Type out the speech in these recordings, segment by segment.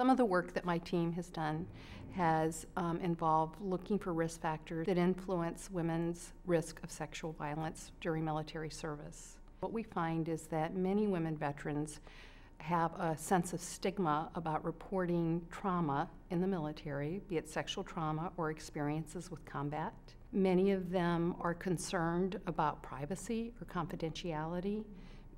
Some of the work that my team has done has um, involved looking for risk factors that influence women's risk of sexual violence during military service. What we find is that many women veterans have a sense of stigma about reporting trauma in the military, be it sexual trauma or experiences with combat. Many of them are concerned about privacy or confidentiality.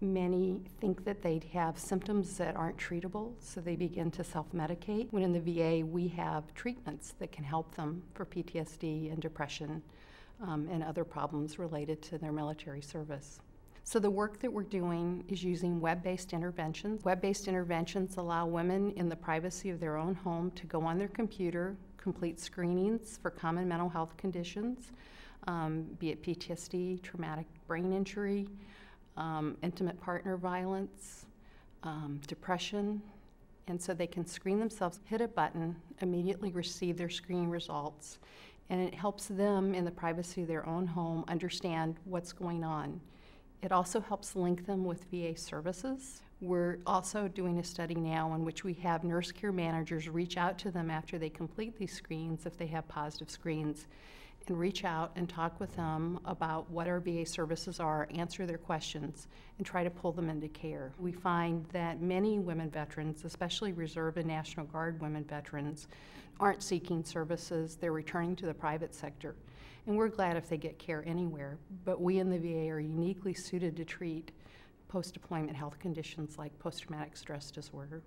Many think that they have symptoms that aren't treatable, so they begin to self medicate. When in the VA, we have treatments that can help them for PTSD and depression um, and other problems related to their military service. So, the work that we're doing is using web based interventions. Web based interventions allow women in the privacy of their own home to go on their computer, complete screenings for common mental health conditions, um, be it PTSD, traumatic brain injury um, intimate partner violence, um, depression, and so they can screen themselves, hit a button, immediately receive their screening results, and it helps them in the privacy of their own home understand what's going on. It also helps link them with VA services. We're also doing a study now in which we have nurse care managers reach out to them after they complete these screens if they have positive screens and reach out and talk with them about what our VA services are, answer their questions, and try to pull them into care. We find that many women veterans, especially Reserve and National Guard women veterans, aren't seeking services, they're returning to the private sector. And we're glad if they get care anywhere, but we in the VA are uniquely suited to treat post deployment health conditions like post traumatic stress disorder.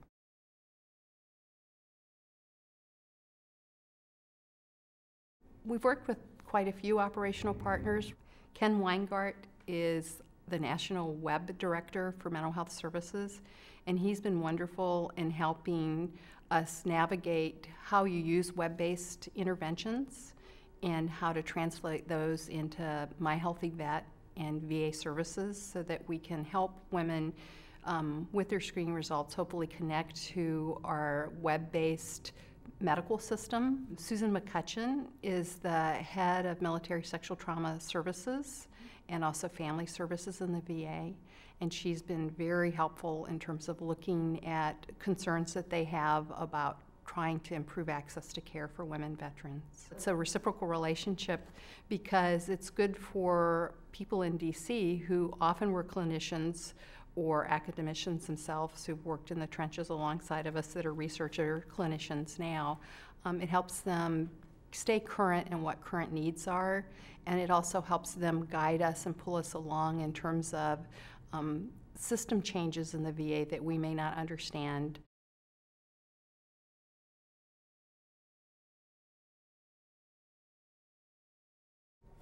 We've worked with quite a few operational partners. Ken Weingardt is the National Web Director for Mental Health Services, and he's been wonderful in helping us navigate how you use web based interventions and how to translate those into My HealtheVet and VA services so that we can help women um, with their screening results hopefully connect to our web based medical system. Susan McCutcheon is the head of military sexual trauma services and also family services in the VA. And she's been very helpful in terms of looking at concerns that they have about trying to improve access to care for women veterans. It's a reciprocal relationship because it's good for people in DC who often were clinicians or academicians themselves who've worked in the trenches alongside of us that are researcher clinicians now. Um, it helps them stay current in what current needs are, and it also helps them guide us and pull us along in terms of um, system changes in the VA that we may not understand.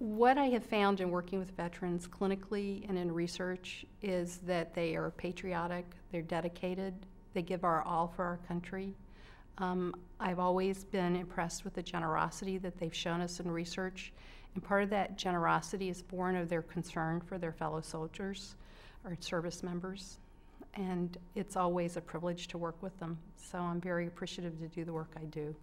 What I have found in working with veterans clinically and in research is that they are patriotic, they're dedicated, they give our all for our country. Um, I've always been impressed with the generosity that they've shown us in research, and part of that generosity is born of their concern for their fellow soldiers or service members. And it's always a privilege to work with them, so I'm very appreciative to do the work I do.